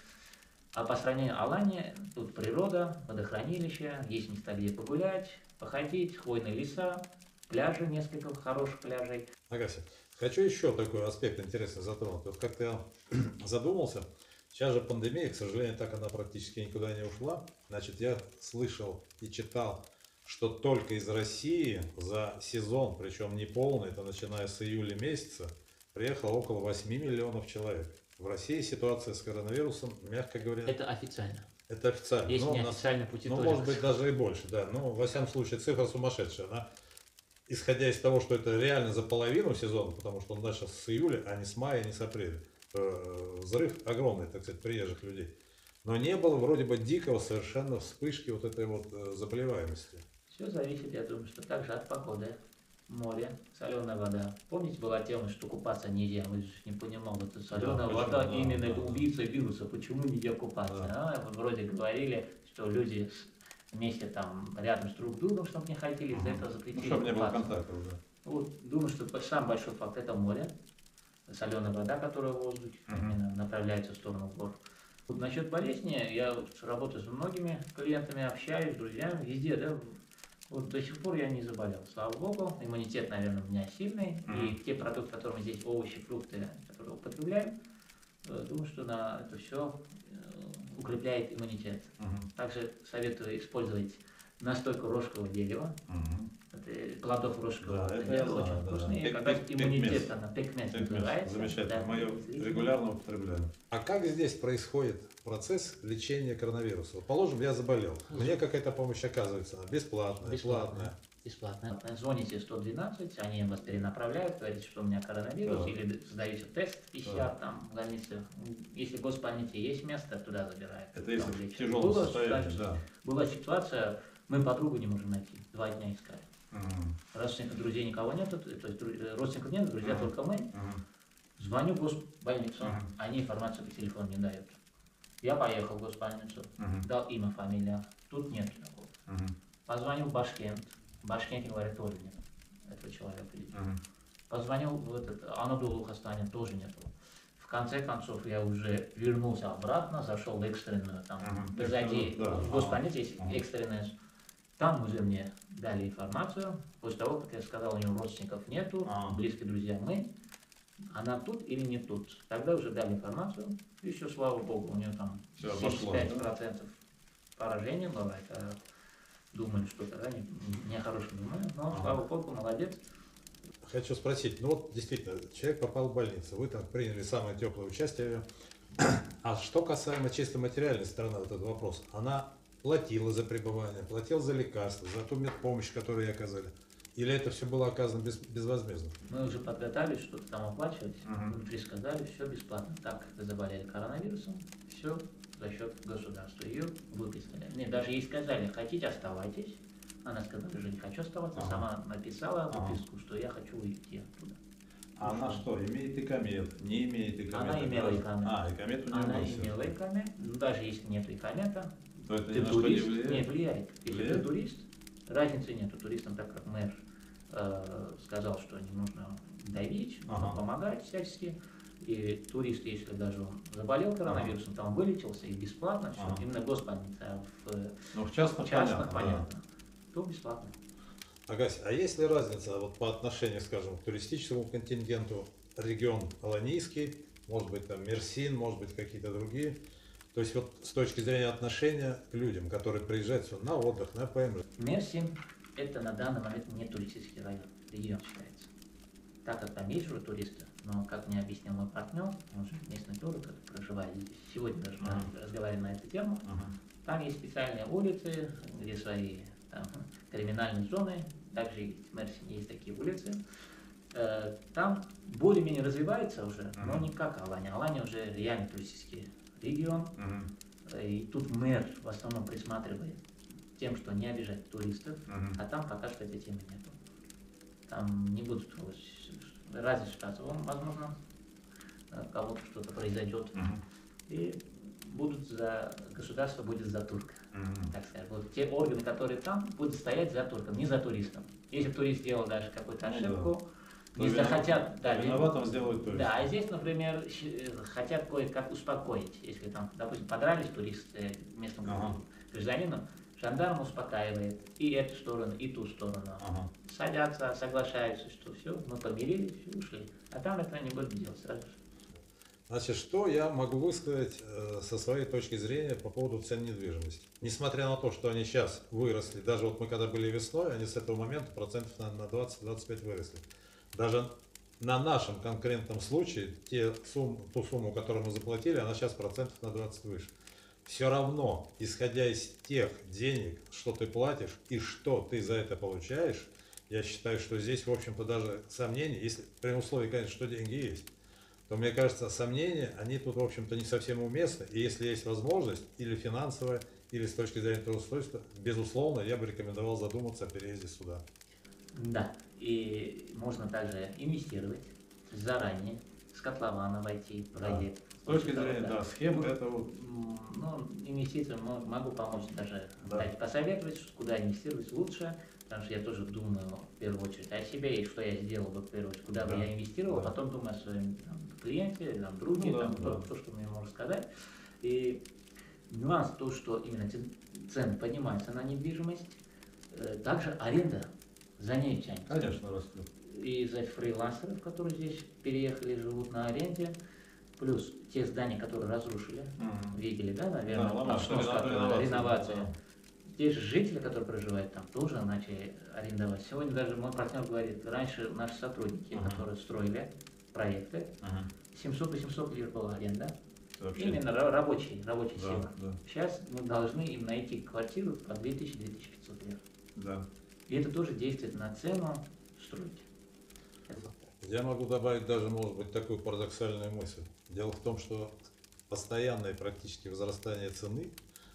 [SPEAKER 1] А по сравнению Алании, тут природа, водохранилище, есть места, где погулять, походить, хвойные леса, пляжи, несколько хороших пляжей.
[SPEAKER 2] Агася, хочу еще такой аспект интересный затронуть. Вот как-то я задумался, сейчас же пандемия, к сожалению, так она практически никуда не ушла. Значит, я слышал и читал, что только из России за сезон, причем не полный, это начиная с июля месяца, приехало около 8 миллионов человек. В России ситуация с коронавирусом, мягко говоря, это,
[SPEAKER 1] Это официально.
[SPEAKER 2] официально.
[SPEAKER 1] Есть
[SPEAKER 2] Но на
[SPEAKER 1] неофициальные пути
[SPEAKER 2] ну,
[SPEAKER 1] тоже.
[SPEAKER 2] может быть, даже и больше, да. Но, во всяком случае, цифра сумасшедшая. Она, исходя из того, что это реально за половину сезона, потому что он начался с июля, а не с мая, не с апреля. э, Взрыв огромный, так сказать, приезжих людей. Но не было вроде бы дикого совершенно вспышки вот этой вот э, заболеваемости.
[SPEAKER 1] Все зависит, я думаю, что также от погоды. Море, соленая вода. Помните, была тема, что купаться нельзя? Вы же не понимал, это соленая
[SPEAKER 3] почему,
[SPEAKER 1] вода
[SPEAKER 3] да,
[SPEAKER 1] именно
[SPEAKER 3] да,
[SPEAKER 1] это
[SPEAKER 3] да.
[SPEAKER 1] убийца вируса. Почему нельзя купаться?
[SPEAKER 2] Да.
[SPEAKER 1] А, вот вроде говорили, что люди вместе там рядом с друг другом, чтобы не хотели, из-за этого
[SPEAKER 3] Ну,
[SPEAKER 1] запретили
[SPEAKER 3] чтобы не было
[SPEAKER 1] купаться.
[SPEAKER 3] контактов, да.
[SPEAKER 1] Вот, думаю, что самый большой факт это море, соленая вода, которая в воздухе
[SPEAKER 3] Мгм.
[SPEAKER 1] именно направляется в сторону гор. Вот насчет болезни, я работаю с многими клиентами, общаюсь, с друзьями, везде, да, вот до сих пор я не заболел, слава богу, иммунитет, наверное, у меня сильный, и
[SPEAKER 3] Мгм.
[SPEAKER 1] те продукты, которые здесь, овощи, фрукты, которые употребляем, э, думаю, что на это все укрепляет иммунитет.
[SPEAKER 3] Мгм.
[SPEAKER 1] Также советую использовать настойку рожкового дерева, это плодов рожкового
[SPEAKER 3] Да, это
[SPEAKER 1] дерева,
[SPEAKER 3] знаю,
[SPEAKER 1] очень
[SPEAKER 3] да.
[SPEAKER 1] вкусные.
[SPEAKER 3] Пек-
[SPEAKER 1] Когда
[SPEAKER 3] пек-
[SPEAKER 1] иммунитет,
[SPEAKER 3] пекмез.
[SPEAKER 1] она Пекмез. называется.
[SPEAKER 3] Замечательно.
[SPEAKER 1] да,
[SPEAKER 3] Мы ее регулярно употребляем.
[SPEAKER 2] А как здесь происходит процесс лечения коронавируса? Положим, я заболел. Мне какая-то помощь оказывается она бесплатная,
[SPEAKER 1] Бесплатно.
[SPEAKER 2] платная.
[SPEAKER 1] Бесплатно. Звоните 112, они вас перенаправляют, говорите, что у меня коронавирус,
[SPEAKER 2] Да.
[SPEAKER 1] или сдаете тест PCR там в больнице. Если в госпольнице есть место, туда забирают.
[SPEAKER 3] Это
[SPEAKER 1] Там
[SPEAKER 3] если в
[SPEAKER 1] лечат.
[SPEAKER 3] тяжелом
[SPEAKER 1] Было,
[SPEAKER 3] состоянии, да.
[SPEAKER 1] Была ситуация, мы подругу не можем найти, два дня искали.
[SPEAKER 3] Мгм.
[SPEAKER 1] Родственников, друзей никого нет, то есть э, родственников нет, друзья
[SPEAKER 3] Мгм.
[SPEAKER 1] только мы.
[SPEAKER 3] Мгм.
[SPEAKER 1] Звоню в госпольницу,
[SPEAKER 3] Мгм.
[SPEAKER 1] они информацию по телефону не дают. Я поехал в госпольницу,
[SPEAKER 3] Мгм.
[SPEAKER 1] дал имя, фамилия, тут нет такого.
[SPEAKER 3] Мгм.
[SPEAKER 1] Позвонил в Башкент, Башкенте говорят, тоже нет этого человека.
[SPEAKER 3] Мгм.
[SPEAKER 1] Позвонил в этот Анадолу Хастане, тоже нету. В конце концов, я уже вернулся обратно, зашел в экстренную, там, позади,
[SPEAKER 3] Экстренную, да.
[SPEAKER 1] в госпольнице есть
[SPEAKER 3] Ага.
[SPEAKER 1] экстренная. Там уже мне дали информацию. После того, как я сказал, у него родственников нету,
[SPEAKER 3] А.
[SPEAKER 1] близкие друзья мы. Она тут или не тут. Тогда уже дали информацию. Все, слава богу, у нее там
[SPEAKER 3] Всё, пошло,
[SPEAKER 1] 75% поражения бывает. А думали, что тогда не, не думаю. Но,
[SPEAKER 3] Ага.
[SPEAKER 1] слава богу, молодец.
[SPEAKER 2] Хочу спросить, ну вот действительно, человек попал в больницу, вы там приняли самое теплое участие. А что касаемо чисто материальной стороны вот этого вопроса, она платила за пребывание, платила за лекарства, за ту медпомощь, которую ей оказали? Или это все было оказано без, безвозмездно?
[SPEAKER 1] Мы уже подготовились, что-то там оплачивать.
[SPEAKER 3] Мгм.
[SPEAKER 1] Внутри сказали, все бесплатно. Так вы заболели коронавирусом, все за счет государства. Ее выписали. Нет, даже ей сказали, хотите, оставайтесь. Она сказала, уже не хочу оставаться.
[SPEAKER 3] Ага.
[SPEAKER 1] Сама написала
[SPEAKER 3] Ага.
[SPEAKER 1] выписку, что я хочу уйти оттуда.
[SPEAKER 3] А она что, имеет икомет, не имеет икомета?
[SPEAKER 1] Она имела икомет.
[SPEAKER 3] А, икомет у нее
[SPEAKER 1] Она
[SPEAKER 3] был
[SPEAKER 1] имела икомет. Ну, даже если нет икомета,
[SPEAKER 3] То это ни
[SPEAKER 1] ты
[SPEAKER 3] на что не
[SPEAKER 1] турист,
[SPEAKER 3] влияет?
[SPEAKER 1] не влияет. Если
[SPEAKER 3] Влияет?
[SPEAKER 1] ты турист, разницы нету. Туристам, так как мэр э, сказал, что не нужно давить,
[SPEAKER 3] Ага.
[SPEAKER 1] помогать всячески. И турист, если даже он заболел коронавирусом, там вылечился и бесплатно, все,
[SPEAKER 3] Ага.
[SPEAKER 1] именно госпольница, а в э,
[SPEAKER 3] Ну, в частных,
[SPEAKER 1] частных,
[SPEAKER 3] понятно. да.
[SPEAKER 1] понятно, то бесплатно.
[SPEAKER 2] Агась, а есть ли разница вот по отношению, скажем, к туристическому контингенту регион Аланийский, может быть там Мерсин, может быть какие-то другие? То есть вот с точки зрения отношения к людям, которые приезжают сюда на отдых, на ПМЖ.
[SPEAKER 1] Мерсин – это на данный момент не туристический район, регион считается. Так как там есть уже туристы, но, как мне объяснил мой партнер, он же местный который проживает здесь, сегодня даже мы
[SPEAKER 3] Ага.
[SPEAKER 1] разговаривали на эту тему,
[SPEAKER 3] Ага.
[SPEAKER 1] Там есть специальные улицы, где свои там, криминальные зоны. Также в Мерсине есть такие улицы. Э, Там более-менее развивается уже, но
[SPEAKER 3] Мгм.
[SPEAKER 1] не как Алания. Алания уже реально туристический регион. Э, И тут мэр в основном присматривает тем, что не обижать туристов,
[SPEAKER 3] Мгм.
[SPEAKER 1] а там пока что этой темы нету. Там не будут вот с- разве что, возможно, э, кого-то что-то произойдет.
[SPEAKER 3] Мгм.
[SPEAKER 1] И будут за государство будет за турка,
[SPEAKER 3] Мгм.
[SPEAKER 1] так сказать. Вот те органы, которые там, будут стоять за турком, не за туристом. Если турист сделал даже какую-то
[SPEAKER 3] Ну
[SPEAKER 1] ошибку,
[SPEAKER 3] Но
[SPEAKER 1] не
[SPEAKER 3] вина-
[SPEAKER 1] захотят, да, ви-
[SPEAKER 3] Виноватым сделают турист.
[SPEAKER 1] да, а здесь, например, э, хотят кое-как успокоить. Если там, допустим, подрались туристы местному
[SPEAKER 3] Ага.
[SPEAKER 1] гражданину, жандарм успокаивает и эту сторону, и ту сторону.
[SPEAKER 3] Ага.
[SPEAKER 1] Садятся, соглашаются, что все, мы помирились ушли. А там это не будут делать сразу же.
[SPEAKER 2] Значит, что я могу высказать э, со своей точки зрения по поводу цен недвижимости? Несмотря на то, что они сейчас выросли, даже вот мы когда были весной, они с этого момента процентов на, на 20-25 выросли. Даже на нашем конкретном случае те сумм, ту сумму, которую мы заплатили, она сейчас процентов на 20 выше. Все равно, исходя из тех денег, что ты платишь и что ты за это получаешь, я считаю, что здесь, в общем-то, даже сомнений, если при условии, конечно, что деньги есть, то мне кажется, сомнения, они тут, в общем-то, не совсем уместны. И если есть возможность, или финансовая, или с точки зрения трудоустройства, безусловно, я бы рекомендовал задуматься о переезде сюда.
[SPEAKER 1] Да, и можно также инвестировать заранее, с котлована войти в
[SPEAKER 3] Да. С точки зрения, да, схем, это вот
[SPEAKER 1] Ну, инвестициям мо- могу помочь даже
[SPEAKER 3] Да.
[SPEAKER 1] дать посоветовать, куда инвестировать лучше, потому что я тоже думаю в первую очередь о себе и что я сделал бы в первую очередь, куда
[SPEAKER 3] Да.
[SPEAKER 1] бы я инвестировал,
[SPEAKER 3] Да.
[SPEAKER 1] потом думаю о своем там, клиенте, там, друге,
[SPEAKER 3] Ну да,
[SPEAKER 1] там,
[SPEAKER 3] да.
[SPEAKER 1] то, то, что мне можно сказать. И нюанс то, что именно цены поднимаются на недвижимость, э, также аренда за ней тянется.
[SPEAKER 3] конечно, растет.
[SPEAKER 1] И из-за фрилансеров, которые здесь переехали, живут на аренде, плюс те здания, которые разрушили,
[SPEAKER 3] Мгм.
[SPEAKER 1] видели, да, наверное,
[SPEAKER 3] Да, ломаш,
[SPEAKER 1] там
[SPEAKER 3] реновация.
[SPEAKER 1] реновация.
[SPEAKER 3] Да.
[SPEAKER 1] Те же жители, которые проживают там, тоже начали арендовать. Сегодня даже мой партнер говорит, раньше наши сотрудники,
[SPEAKER 3] Ага.
[SPEAKER 1] которые строили проекты,
[SPEAKER 3] Ага.
[SPEAKER 1] 700-800 лир была аренда.
[SPEAKER 3] Вообще-
[SPEAKER 1] Именно ра- рабочий, рабочая
[SPEAKER 3] Да,
[SPEAKER 1] сила.
[SPEAKER 3] да,
[SPEAKER 1] Сейчас мы должны им найти квартиру по 2000-2500 лир.
[SPEAKER 3] да.
[SPEAKER 1] И это тоже действует на цену строить.
[SPEAKER 2] Я могу добавить даже, может быть, такую парадоксальную мысль. Дело в том, что постоянное практически возрастание цены,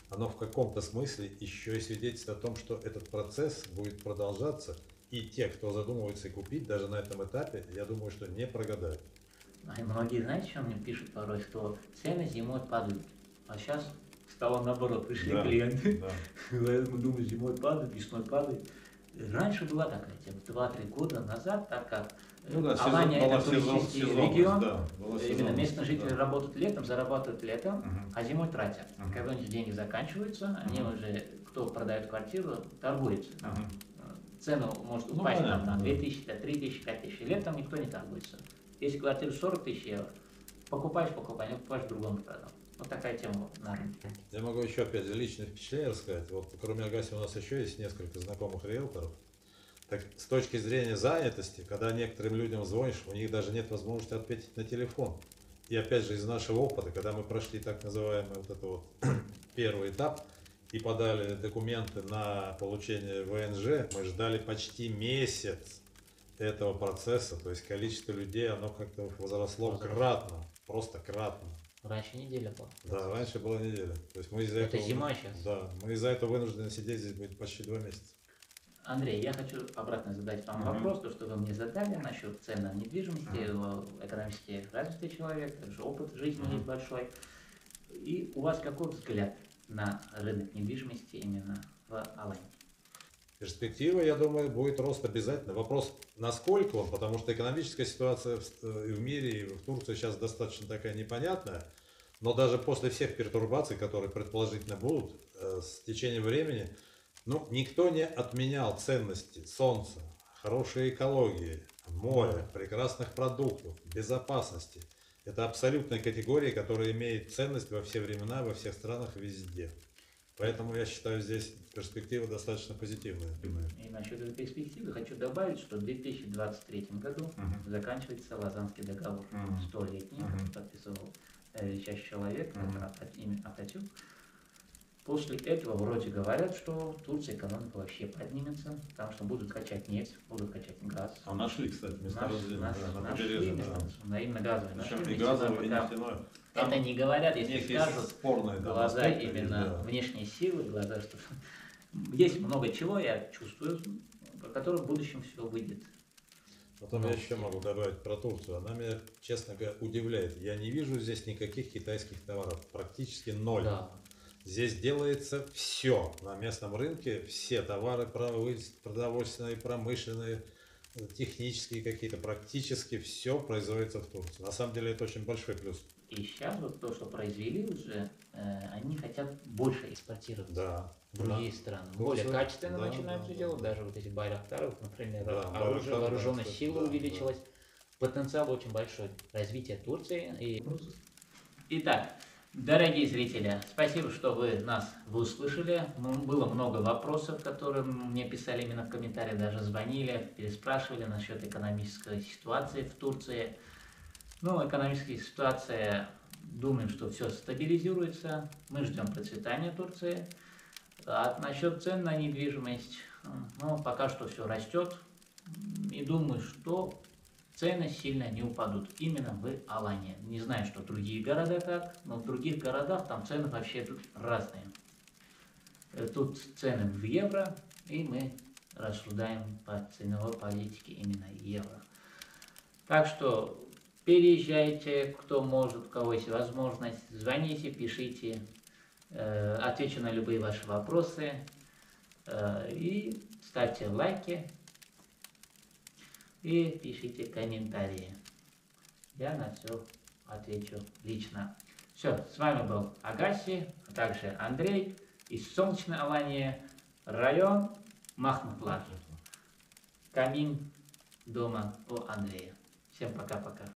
[SPEAKER 2] оно в каком-то смысле еще и свидетельствует о том, что этот процесс будет продолжаться, и те, кто задумывается купить, даже на этом этапе, я думаю, что не прогадают.
[SPEAKER 1] А многие, знаете, что мне пишут порой, что цены зимой падают. А сейчас стало наоборот, пришли
[SPEAKER 3] Да,
[SPEAKER 1] клиенты,
[SPEAKER 3] да.
[SPEAKER 1] думаем, зимой падает, весной падает. Раньше была такая тема, 2-3 года назад, так как
[SPEAKER 3] Ну да, сезон-
[SPEAKER 1] Алания
[SPEAKER 3] была
[SPEAKER 1] это
[SPEAKER 3] сезон-
[SPEAKER 1] туристический
[SPEAKER 3] сезонность,
[SPEAKER 1] регион,
[SPEAKER 3] да, была
[SPEAKER 1] именно местные жители
[SPEAKER 3] да.
[SPEAKER 1] работают летом, зарабатывают летом,
[SPEAKER 3] Мгм.
[SPEAKER 1] а зимой тратят.
[SPEAKER 3] Мгм.
[SPEAKER 1] Когда у них деньги заканчиваются, они
[SPEAKER 3] Мгм.
[SPEAKER 1] уже, кто продает квартиру, торгуется. Там, э, Цену может
[SPEAKER 3] Ну,
[SPEAKER 1] упасть там,
[SPEAKER 3] понятно,
[SPEAKER 1] на
[SPEAKER 3] да.
[SPEAKER 1] 2000, до 3000, 5000. Летом никто не торгуется. Если квартира 40 тысяч евро, покупаешь, покупай, не покупаешь, другому продам. Вот такая тема на рынке.
[SPEAKER 2] Я могу еще опять же личное впечатление рассказать. Вот кроме Агаси у нас еще есть несколько знакомых риэлторов. Так с точки зрения занятости, когда некоторым людям звонишь, у них даже нет возможности ответить на телефон. И опять же из нашего опыта, когда мы прошли так называемый вот это вот первый этап и подали документы на получение ВНЖ, мы ждали почти месяц этого процесса, то есть количество людей, оно как-то возросло
[SPEAKER 1] Возросло.
[SPEAKER 2] кратно, просто кратно.
[SPEAKER 1] Раньше неделя была.
[SPEAKER 2] Да, раньше была неделя. То есть мы из-за
[SPEAKER 1] Это
[SPEAKER 2] этого...
[SPEAKER 1] зима сейчас.
[SPEAKER 2] Да, мы из-за этого вынуждены сидеть здесь будет почти два месяца.
[SPEAKER 1] Андрей, я хочу обратно задать вам
[SPEAKER 3] Мгм.
[SPEAKER 1] вопрос, то, что вы мне задали насчет цен на недвижимости, вы экономически развитый человек, также опыт жизни
[SPEAKER 3] Мгм.
[SPEAKER 1] есть большой. И у вас какой взгляд на рынок недвижимости именно в Алании?
[SPEAKER 2] Перспектива, я думаю, будет рост обязательно. Вопрос, насколько он, потому что экономическая ситуация в, и в мире, и в Турции сейчас достаточно такая непонятная. Но даже после всех пертурбаций, которые предположительно будут э, с течением времени, ну, никто не отменял ценности солнца, хорошей экологии, моря, прекрасных продуктов, безопасности. Это абсолютная категория, которая имеет ценность во все времена, во всех странах, везде. Поэтому я считаю здесь перспектива достаточно позитивная.
[SPEAKER 1] И насчет этой перспективы хочу добавить, что в 2023 году
[SPEAKER 3] Мгм.
[SPEAKER 1] заканчивается Лазанский договор. Столетний,
[SPEAKER 3] Мгм.
[SPEAKER 1] подписывал э, величайший человек,
[SPEAKER 3] Мгм.
[SPEAKER 1] это Ата-. После этого вроде говорят, что в Турции экономика вообще поднимется, потому что будут качать нефть, будут качать газ.
[SPEAKER 3] А нашли, кстати,
[SPEAKER 1] Наш-
[SPEAKER 3] месторождение
[SPEAKER 1] наш-
[SPEAKER 3] да, на
[SPEAKER 1] нашли
[SPEAKER 3] побережье.
[SPEAKER 1] место,
[SPEAKER 3] да.
[SPEAKER 1] на именно газовое.
[SPEAKER 3] Причем
[SPEAKER 1] Нашли
[SPEAKER 3] и
[SPEAKER 1] нефтяное
[SPEAKER 3] газовое, и нефтяное.
[SPEAKER 1] Это
[SPEAKER 3] Там
[SPEAKER 1] не говорят, если
[SPEAKER 3] них есть
[SPEAKER 1] скажут
[SPEAKER 3] спорные да,
[SPEAKER 1] глаза
[SPEAKER 3] аспекты,
[SPEAKER 1] именно
[SPEAKER 3] да.
[SPEAKER 1] внешние силы, глаза, что есть много чего, я чувствую, про которое в будущем все выйдет.
[SPEAKER 2] Потом
[SPEAKER 1] Ну,
[SPEAKER 2] я еще могу добавить про Турцию. Она меня, честно говоря, удивляет. Я не вижу здесь никаких китайских товаров. Практически ноль.
[SPEAKER 1] Да.
[SPEAKER 2] Здесь делается все на местном рынке. Все товары продовольственные, промышленные, технические какие-то. Практически все производится в Турции. На самом деле это очень большой плюс.
[SPEAKER 1] И сейчас вот то, что произвели уже, э, они хотят больше экспортировать.
[SPEAKER 2] Да.
[SPEAKER 1] в другие страны.
[SPEAKER 2] Турция,
[SPEAKER 1] Более качественно
[SPEAKER 2] да,
[SPEAKER 1] начинают
[SPEAKER 2] да,
[SPEAKER 1] все
[SPEAKER 2] да,
[SPEAKER 1] делать.
[SPEAKER 2] да.
[SPEAKER 1] Даже вот эти байрактары, например,
[SPEAKER 2] Да,
[SPEAKER 1] оружие,
[SPEAKER 2] Байрактар, да,
[SPEAKER 1] вооруженная
[SPEAKER 2] кстати,
[SPEAKER 1] сила
[SPEAKER 2] да,
[SPEAKER 1] увеличилась. Потенциал очень большой. Развитие Турции и Итак, дорогие зрители, спасибо, что вы нас выслушали. М, Было много вопросов, которые мне писали именно в комментариях, даже звонили, переспрашивали насчет экономической ситуации в Турции. Ну, экономическая ситуация, думаем, что все стабилизируется. Мы ждем процветания Турции. А насчет цен на недвижимость, ну, пока что все растет. И думаю, что цены сильно не упадут именно в Алании. Не знаю, что другие города как, но в других городах там цены вообще тут разные. Э, Тут цены в евро, и мы рассуждаем по ценовой политике именно евро. Так что переезжайте, кто может, у кого есть возможность, звоните, пишите, э, отвечу на любые ваши вопросы э, и ставьте лайки и пишите комментарии. Я на все отвечу лично. Все, с вами был Агаси, а также Андрей из Солнечной Алании, район Махмутлар. Камин дома у Андрея. Всем пока-пока.